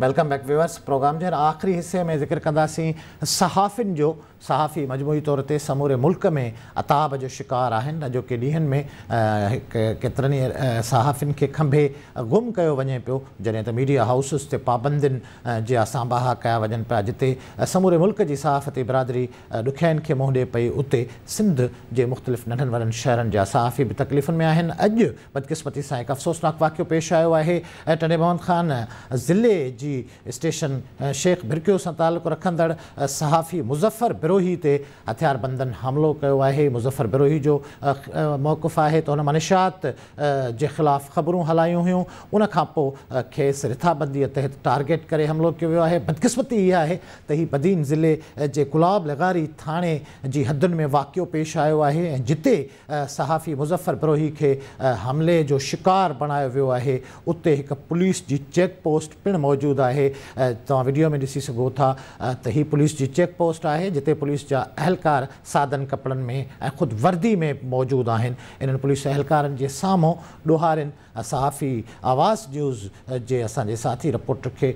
Welcome back viewers program जे आख़िरी हिस्से में ज़िक्र कंदासीं सहाफ़िन जो सहाफ़ी मजमूई तौर ते समूरे मुल्क में अताब जो शिकार आहिनि अॼोके ॾींहंनि में केतिरनि ई सहाफ़िन खे खंभे गुम कयो वञे पियो। जॾहिं त मीडिया हाउसिस ते पाबंदियुनि जे असांबाहा कया वञनि पिया, जिते समूरे मुल्क जी सहाफ़ती बिरादरी ॾुखियाईनि खे मुंहुं ॾिए पई, उते सिंध जे मुख़्तलिफ़ नंढनि वॾनि शहरनि जा सहाफ़ी बि तकलीफ़ुनि में आहिनि। अॼु बदकिस्मती सां हिकु अफ़सोसनाक वाक़ियो पेश आयो आहे टने मोहम्मद ख़ान ज़िले जी स्टेशन शेख भिरकियो सां तालुक़ु रखंदड़ सहाफ़ी मुज़फ़र बिरोही ते हथियारबंदनि हमिलो कयो आहे। मुज़फ़र बिरोही जो मौक़ुफ़ु आहे त हुन मनिशात जे ख़िलाफ़ु ख़बरूं हलायूं हुयूं पोइ खेसि रिथाबंदीअ तहत टारगेट करे हमिलो कयो वियो आहे। बदकिस्मती इहा आहे त बदीन ज़िले जे गुलाब लगारी थाणे जी हदुनि में वाक़ियो पेश आयो ऐं जिते सहाफ़ी मुज़फ़र बिरोही खे हमले जो शिकार बणायो वियो आहे। उते हिकु पुलिस जी चेक पोस्ट पिणु मौजूदु आहे। तव्हां वीडियो में सघो था त हीअ पुलिस जी चेक पोस्ट आहे, जिते पुलिस जा अहलकार सादन कपिड़नि में ख़ुदि वर्दी में मौजूदु आहिनि। इन्हनि पुलिस अहलकारनि जे साम्हूं ॾोहारियुनि सहाफ़ी आवाज़ न्यूज़ जे असांजे साथी रिपोर्टर खे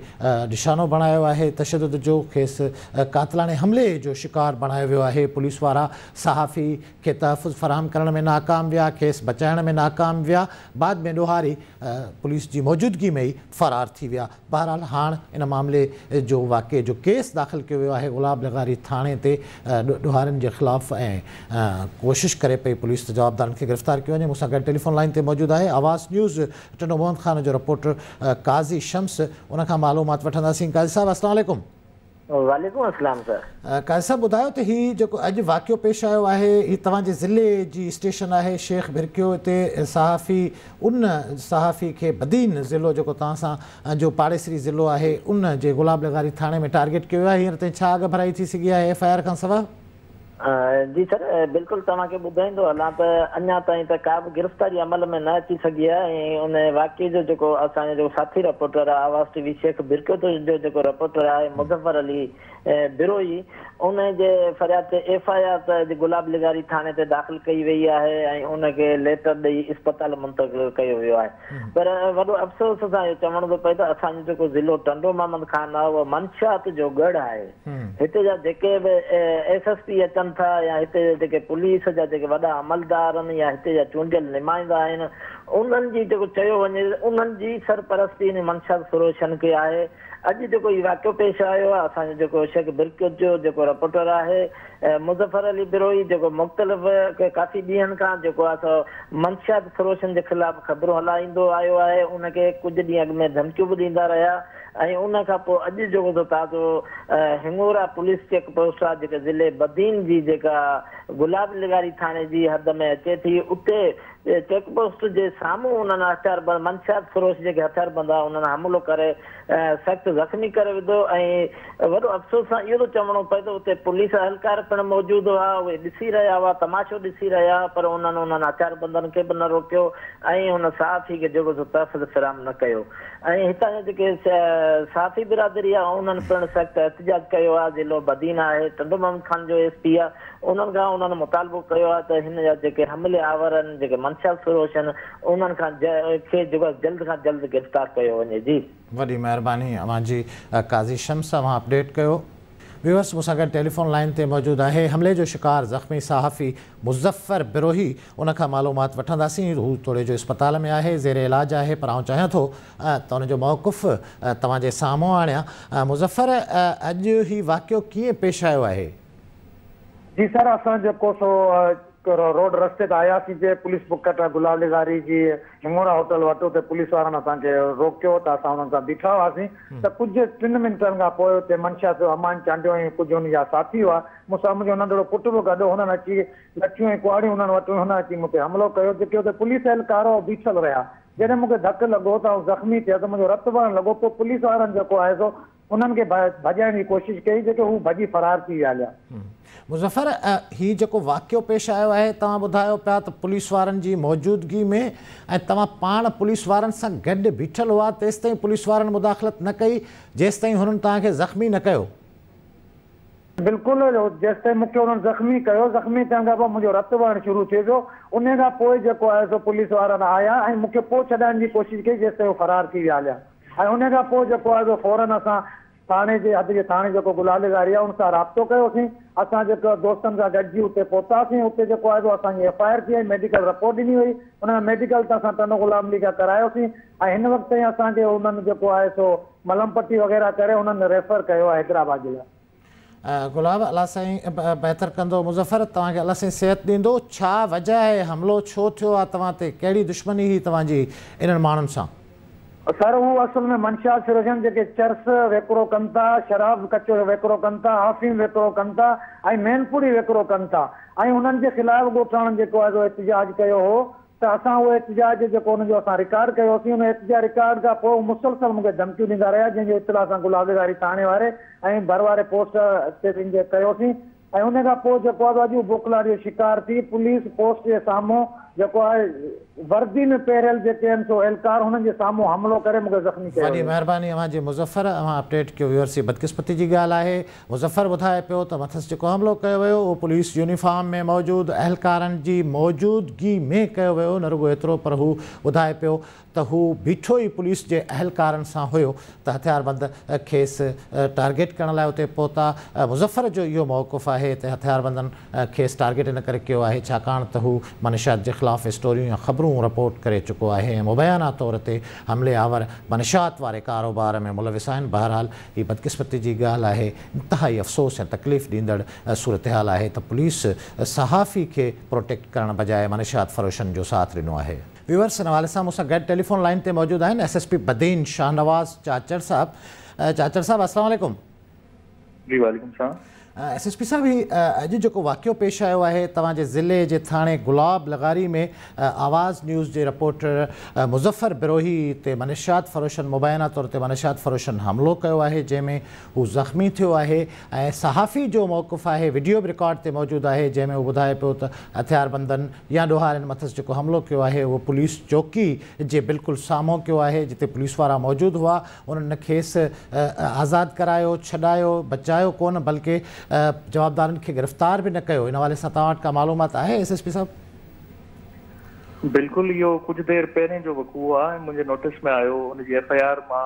निशानो बणायो आहे तशद जो खेसि कातलाणे हमले जो शिकार बणायो वियो आहे। पुलिस वारा सहाफ़ी खे तहफ़ुज़ फ़राहम करण में नाकाम विया, खेसि बचाइण में नाकाम विया। बाद में ॾोहारी पुलिस जी मौजूदगी में ई फ़रार थी बहरहाल, हाणे इन मामले जो वाक़े जो केस दाख़िल कयो आहे गुलाब लगारी थाणे ते ॾोहारियुनि जे ख़िलाफ़ु ऐं कोशिशि करे पुलिस जवाबदारनि खे गिरफ़्तार कयो वञे। टेलीफोन लाइन ते मौजूदु आहे। आवाज़ न्यूज़ टनो मोहम्मद ख़ान जो रिपोर्टर काज़ी शम्स उनखां मालूमात वठंदासीं काज़ी साहिबु असलाम वालेकुम अस्सलाम सर काज़ी साहिबु ॿुधायो त हीउ जेको अॼु वाक़ियो पेश आयो आहे हीउ तव्हांजे ज़िले जी स्टेशन आहे शेख भिरकियो हिते सहाफ़ी उन सहाफ़ी खे बदीन ज़िलो जेको तव्हां सां जो पाड़ेसरी ज़िलो आहे उन जे गुलाब लगारी थाणे में टारगेट कयो आहे हींअर ताईं छा अॻु भराई थी सघी आहे एफ़ आई आर खां सवाइ जी सर बिल्कुलु तव्हांखे ॿुधाईंदो हलां त अञा ताईं त का बि गिरफ़्तारी अमल में न अची सघी आहे ऐं उन वाक़े जो जेको असांजो साथी रिपोर्टर आहे आवाज़ टी वी शेख बिरकियो जो जेको रिपोर्टर आहे मुज़फ़र अली बिरोही उन जे फरियाद ते एफ़ आई आर त गुलाब लिगारी थाणे ते दाख़िल कई वई आहे ऐं उनखे लेटर ॾेई इस्पताल मुंतक़िल कयो वियो आहे। पर वॾो अफ़सोस सां इहो चवण थो पए त असांजो जेको ज़िलो टंडो मोहम्मद ख़ान आहे उहो मंशात जो गढ़ आहे। हिते जा जेके बि एस एस पी अचनि था या हिते जेके पुलिस जा जेके वॾा अमलदार आहिनि या हिते जा चूंडियल नुमाइंदा आहिनि उन्हनि जी जेको चयो वञे उन्हनि जी सरपरस्ती मंशा फिरोशन खे आहे अॼु जेको इहो वाक़ियो पेश आयो जेको शेख बिरकियत जो रिपोर्टर आहे मुज़फ़र अली बिरोही जेको मुख़्तलिफ़ काफ़ी ॾींहंनि खां जेको फिरोशन जे ख़िलाफ़ु ख़बरूं हलाईंदो आयो आहे। उनखे कुझु ॾींहं अॻु में धमकियूं बि ॾींदा रहिया। ऐं उन खां ताज़ो हिंगोरा पुलिस चेक पोस्ट आहे ज़िले बदीन जी जेका गुलाब लिगारी थाणे जी हद में अचे थी, उते चेक पोस्ट जे साम्हूं उन्हनि हथियार बंद मनशात फिरोश जेके हथियार बंद आहे उन्हनि हमिलो करे सख़्तु ज़ख़्मी करे विधो वॾो अफ़सोस सां इहो थो चवणो पए त उते पुलिस अहलकार पिणु मौजूदु हुआ उहे ॾिसी रहिया हुआ तमाशो ॾिसी रहिया पर उन्हनि उन्हनि हथियार बंदनि खे बि न रोकियो ऐं साथी खे जेको तहफ़ फिराम न कयो ऐं हितां जा जेके साथी बिरादरी आहे उन्हनि पिणु सख़्तु एहतजाज कयो ज़िलो बदीन आहे टंडो मोहम्मद ख़ान जो एस पी आहे उन्हनि मुतालबो कयो आहे त हिन हमले आवर आहिनि जेके मनशा फिरोश आहिनि जल्द खां जल्द गिरफ़्तार कयो वञे जी वॾी महिरबानी अव्हांजी काज़ी शम्स अव्हां अपडेट कयो व्यूअर्स मूंसां गॾु टेलीफोन लाइन ते मौजूदु आहे हमले जो शिकार ज़ख़्मी सहाफ़ी मुज़फ़र बिरोही उनखां मालूमात वठंदासीं हू थोरे जो इस्पताल में आहे ज़ेर इलाजु आहे पर आउं चाहियाँ थो त हुनजो मौक़ुफ़ तव्हांजे साम्हूं आणियाँ मुज़फ़र अॼु हीउ वाक़ियो कीअं पेश आयो आहे जी सर असां जेको सो रोड रस्ते ते आयासीं जे पुलिस बुकट गुलाब लिगारी जी हिंगोरा होटल वटि उते पुलिस वारनि असांखे रोकियो त असां हुननि सां बीठा हुआसीं त कुझु टिनि मिंटनि खां पोइ हुते मनशा जो अमान चांडियो ऐं कुझु हुन जा साथी हुआ। मूंसां मुंहिंजो नंढड़ो पुटु बि गॾु हुननि अची लठियूं ऐं कुआड़ियूं हुननि वटि हुन अची मूं ते हमिलो कयो जेके हुते पुलिस एहलकार बीठल रहिया जॾहिं मूंखे धकु लॻो त ज़ख़्मी थियो त मुंहिंजो रतु वहणु लॻो पोइ पुलिस वारनि जेको आहे सो उन्हनि खे भॼाइण जी कोशिशि कई जेके हू भॼी फरार थी विया हलिया मुज़फ़र हीउ जेको वाक़ियो पेश आयो आहे तव्हां ॿुधायो पिया त पुलिस वारनि जी मौजूदगी में ऐं तव्हां पाण पुलिस वारनि सां गॾु बीठल हुआ तेसिताईं पुलिस वारनि मुदाख़लत न कई जेसिताईं हुननि तव्हांखे ज़ख़्मी न कयो। बिल्कुलु जेसि ताईं मूंखे हुननि ज़ख़्मी कयो ज़ख़्मी थियण खां पोइ मुंहिंजो रतु वहणु शुरू थिए पियो। उन खां पोइ जेको आहे सो पुलिस वारा आया ऐं मूंखे पोइ छॾाइण जी कोशिशि कई जेसि ताईं फरार थी विया हलिया ऐं खां सो फ़ौरन असां थाणे जे हद जे थाणे जेको गुलालेगारी आहे हुन सां राब्तो कयोसीं। असां जेको दोस्तनि सां गॾिजी हुते एफ़ आई आर थी मेडिकल रिपोर्ट ॾिनी हुई। हुन मेडिकल त असां टन गुलाम लीग करायोसीं। ऐं हिन सो मलम वग़ैरह करे रेफर कयो आहे हैदराबाद जे लाइ। गुलाब अलाह साईं बहितर कंदो मुज़फ़र तव्हांखे अलाह साईं सिहत ॾींदो। वजह आहे? हमिलो छो थियो कहिड़ी दुश्मनी हुई तव्हांजी इन्हनि माण्हुनि सां? सर हू असल में मंशा फिरोजन जेके चर्स वेकिरो कनि था शराब कचो वेकिरो कनि था हाफ़ीम वेकिरो कनि था मैनपुरी वेकिरो कनि था ऐं हुननि जे ख़िलाफ़ ॻोठाणनि जेको कयो हो, त असां उहो एहतजाज हुनजो असां रिकॉर्ड कयोसीं। हुन रिकॉर्ड पोइ मुसलसल मूंखे धमकियूं ॾींदा रहिया जंहिंजे इतला असां गुलाबेगारी थाणे वारे ऐं पोस्ट जो शिकार थी, पुलिस पोस्ट जे साम्हूं जेको आहे वर्दी में पहिरियल जेके आहिनि सो एहलकार हुननि जे साम्हूं हमिलो करे मूंखे ज़ख़्मी कयो वॾी महिरबानी मुज़फ़र अव्हां अपडेट कयो व्यूअर्स बदकिस्मती जी ॻाल्हि आहे। मुज़फ़र ॿुधाए पियो त मथस जेको हमिलो कयो वियो उहो पुलिस यूनिफॉर्म में मौजूदु अहलकारनि जी मौजूदगी में कयो वियो। न रुॻो एतिरो पर हू ॿुधाए पियो त हू बीठो ई पुलिस जे अहलकारनि सां हुयो त हथियारबंद खेसि टारगेट करण लाइ उते पहुता। मुज़फ़र जो इहो मौक़ुफ़ु आहे त हथियारबंदनि खेसि टारगेट इन करे कयो आहे छाकाणि त हू जे ख़िलाफ़ु स्टोरियूं या ख़बरूं रिपोर्ट करे चुको ऐं मुबैना तौर ते हमले आवर मनशात वारे कारोबार में मुलविस बहरहाल हीअ बदकिस्मती जी ॻाल्हि आहे, इंतिहाई अफ़सोस ऐं तकलीफ़ ॾींदड़ सूरत हाल आहे त पुलिस सहाफ़ी खे प्रोटेक्ट करण बजाए मनशात फ़रोशनि जो साथ ॾिनो आहे। व्यूवर्स हवाले सां मूंसां गॾु टेलीफोन लाइन ते मौजूदु आहिनि S S P Badin Shahnawaz Chachar साहब। चाचर साहब असलम जी, वालेकुम सलाम। एस एस पी साहब ही अॼु जेको वाक़ियो पेश आयो आहे, तव्हांजे ज़िले जे थाणे गुलाब लगारी में आवाज़ न्यूज़ जे रिपोर्टर मुज़फ़र बिरोही ते मनशात फ़रोशन मुबैना तौर ते मनशात फ़रोशन हमिलो कयो आहे जंहिंमें हू ज़ख़्मी थियो आहे। ऐं सहाफ़ी जो मौक़ुफ़ु आहे, वीडियो बि रिकॉर्ड ते मौजूदु आहे जंहिंमें हू ॿुधाए पियो त हथियारबंदनि या ॾोहारनि मथस जेको हमिलो कयो आहे, उहो पुलिस चौकी जे बिल्कुलु साम्हूं कयो आहे, जिते पुलिस वारा मौजूदु हुआ। उन्हनि खेसि आज़ादु करायो, छॾायो, बचायो कोन, बल्कि जवाबदारनि खे गिरफ़्तार बि न कयो। इन हवाले सां तव्हां वटि का मालूमात आहे, एस एस पी साहिबु? बिल्कुलु, इहो कुझु देरि पहिरें जो वक़ू आहे मुंहिंजे नोटिस में आयो हुनजी एफ़ आई आर माँ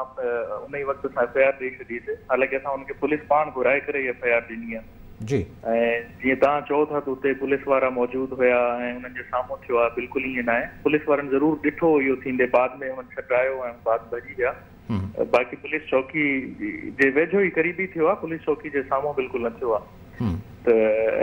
उन वक़्तु असां एफ़ आई आर ॾेई छॾीसीं हालाँकि असां हुनखे पुलिस पाण घुराए करे एफ़ आई आर ॾिनी आहे। जी। ऐं जीअं तव्हां चओ था त हुते पुलिस वारा मौजूदु हुया ऐं हुननि जे साम्हूं थियो आहे बिल्कुलु ईअं न आहे पुलिस वारनि ज़रूरु ॾिठो इहो थींदे बाद में हुननि छॾायो ऐं बाद भॼी विया। बाक़ी पुलिस चौकी जे वेझो ई क़रीबी थियो आहे पुलिस चौकी जे साम्हूं बिल्कुलु न थियो आहे। त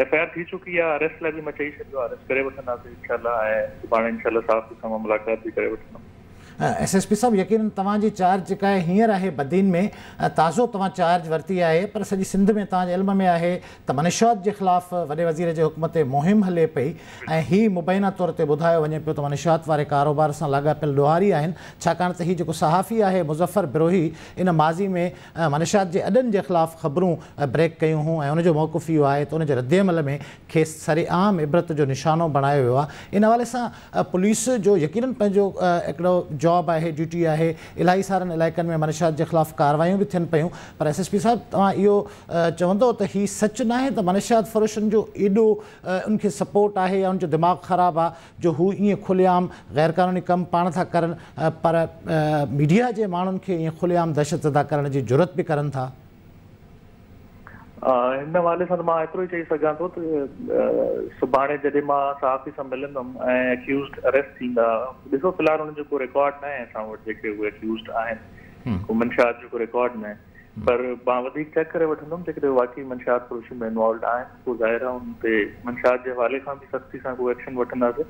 एफ़ आई आर थी चुकी आहे अरेस्ट लाइ बि माँ चई छॾियो आहे अरेस्ट करे वठंदासीं इनशा ऐं सुभाणे इनशा साफ़ सां माँ मुलाक़ात बि करे वठंदुमि। एस एस पी साहब, यकीन तव्हांजी चार्ज जेका आहे, हींअर बदीन में। ताज़ो तव्हां चार्ज वरिती आहे, पर सॼी सिंध में तव्हांजे में आहे त मनशात जे ख़िलाफ़ वॾे वज़ीर जे हुकुम ते मुहिम हले ऐं हीअ मुबैना तौर ते ॿुधायो वञे पियो त मनशात वारे कारोबार सां लाॻापियल ॾोहारी आहिनि। छाकाणि सहाफ़ी आहे मुज़फ़र बिरोही, इन माज़ी में मनशात जे अॾनि जे ख़िलाफ़ु ख़बरूं ब्रेक कयूं हुयूं। ऐं मौक़ुफ़ इहो आहे त उनजे रद्दमल में खेसि सरेआम इबरत जो निशानो बणायो वियो इन हवाले सां पुलिस जो यकीन पंहिंजो हिकिड़ो जॉब आहे ड्यूटी आहे, इलाही सारनि इलाइक़नि में मनशात जे ख़िलाफ़ु कार्रवाई बि थियनि पियूं। पर एस एस पी साहिबु, तव्हां इहो चवंदो त हीउ सच न आहे त मनशात फ़रोशन जो एॾो उनखे सपोर्ट आहे या उनजो दिमाग़ु ख़राबु आहे जो हू ईअं खुलियाम ग़ैर क़ानूनी कमु पाण था करनि पर मीडिया जे माण्हुनि खे ईअं खुलियाम दहशत अदा करण जी ज़रूरत बि करनि था। हिन हवाले सां त माँ एतिरो ई चई सघां थो त सुभाणे जॾहिं माँ सां मिलंदुमि ऐं एक्यूज़ अरेस्ट थींदा ॾिसो फ़िलहालु हुनजो को रिकॉर्ड न आहे असां वटि जेके उहे एक्यूज़ आहिनि को मंशात जो को रिकॉर्ड न आहे पर माँ वधीक चेक करे वठंदुमि जेकॾहिं वाक़ई मंशात पुरुष में इनवॉल्व आहिनि पोइ ज़ाहिर आहे हुन ते मंशात जे हवाले खां बि सख़्ती सां को एक्शन वठंदासीं।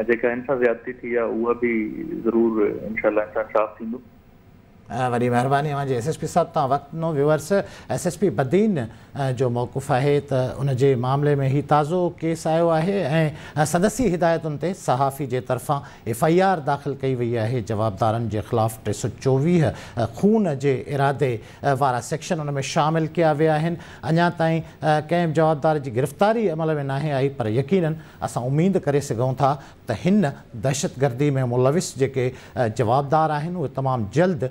ऐं जेका हिन सां ज़्यादती थी आहे उहा बि ज़रूरु इनशा इंसाफ़ थींदो। वॾी महिरबानी अव्हांजे एस एस पी साहिबु, तव्हां वक़्तु ॾिनो viewers S S P Badin जो मौक़ुफ़ु आहे त उनजे मामले में हीउ ताज़ो केस आयो आहे ऐं सदसी हिदायतुनि सहाफ़ी जे तरफ़ां एफ़ आई आर दाख़िल कई वई आहे। जवाबदारनि जे ख़िलाफ़ु टे सौ चोवीह खून जे इरादे वारा सेक्शन उन में शामिलु कया विया आहिनि। अञा जवाबदार जी गिरफ़्तारी अमल में नाहे आई, पर यकीन असां उमेदु करे सघूं था त दहशतगर्दी में मुलविस जेके जवाबदार आहिनि जल्द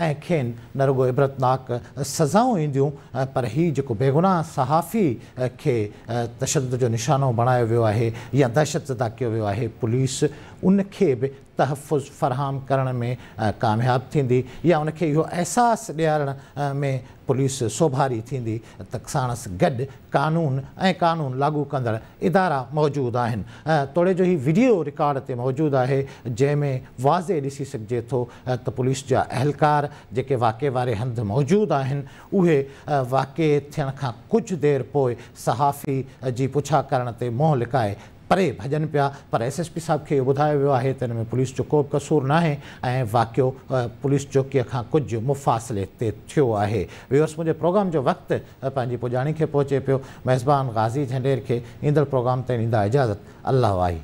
ऐं खेनि न रुगो इबरतनाक सज़ाऊं ईंदियूं पर हीउ जेको बेगुनाह सहाफ़ी खे तशद जो निशानो बणायो वियो आहे, या दहशतज़दा कयो वियो पुलिस उनखे बि तहफ़ुज़ फ़राहम करण में कामयाबु थींदी, या उनखे इहो अहसासु में पुलिस सोभारी थींदी, त साणस कानून ऐं कानून लागू कंदड़ इदारा मौजूदु आहिनि। तोड़े जो ही वीडियो रिकॉर्ड ते मौजूदु आहे जंहिंमें वाज़े ॾिसी सघिजे थो पुलिस जा अहलकार जेके वाक़े वारे हंधि मौजूदु आहिनि, उहे वाक़े थियण खां कुझु देरि सहाफ़ी जी पुछा करण ते मोह लिकाए परे भॼनि पिया। पर एस एस पी साहिब खे इहो ॿुधायो वियो आहे, त में पुलिस जो को कसूरु न आहे ऐं वाक़ियो पुलिस चौकीअ खां कुझु मुफ़ासिले थियो आहे। व्यूअर्स, मुंहिंजे प्रोग्राम जो वक़्तु पंहिंजी पुॼाणी खे पहुचे मेज़बान गाज़ी झंडेर खे ईंदड़ प्रोग्राम ते इजाज़त। अलाह वाही